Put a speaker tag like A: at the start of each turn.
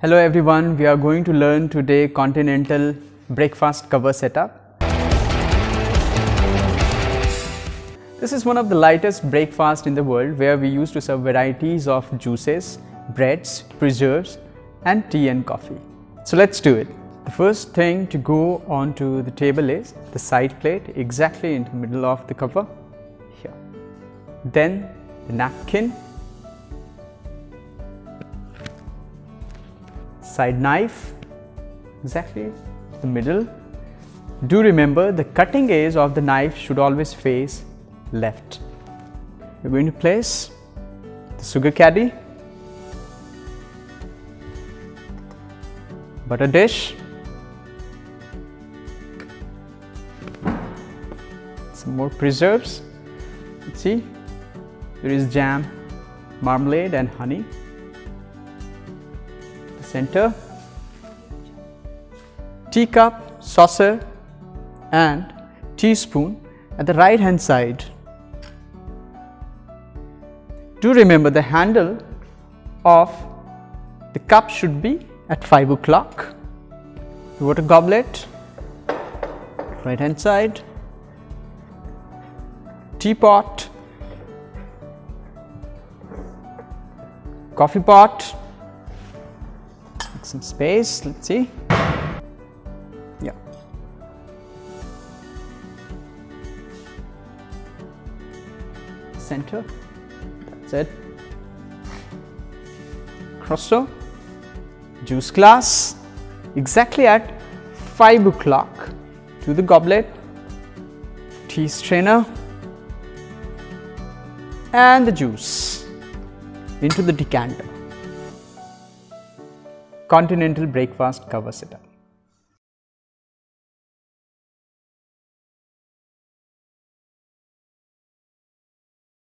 A: Hello everyone, we are going to learn today continental breakfast cover setup. This is one of the lightest breakfast in the world where we used to serve varieties of juices, breads, preserves and tea and coffee. So let's do it. The first thing to go onto the table is the side plate exactly in the middle of the cover here. Then the napkin side knife exactly the middle. Do remember the cutting edge of the knife should always face left. We're going to place the sugar caddy butter dish some more preserves. Let's see there is jam marmalade and honey center, teacup, saucer and teaspoon at the right hand side. Do remember the handle of the cup should be at 5 o'clock. Water goblet, right hand side, teapot, coffee pot, some space. Let's see. Yeah. Center. That's it. Croissant. Juice glass. Exactly at 5 o'clock to the goblet. Tea strainer. And the juice into the decanter continental breakfast cover setup.